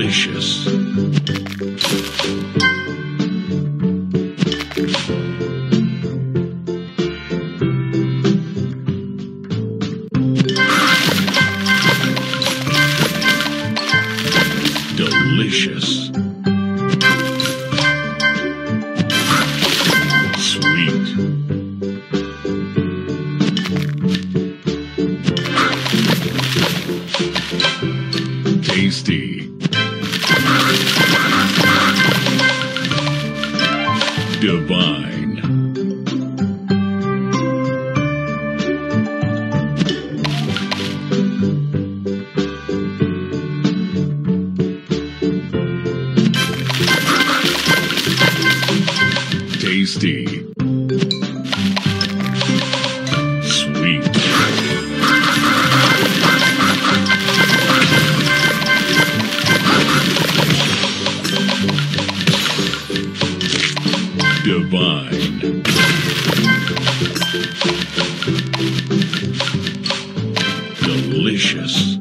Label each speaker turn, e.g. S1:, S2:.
S1: delicious. Delicious. Sweet. tasty. Divine. Tasty. divine. Delicious.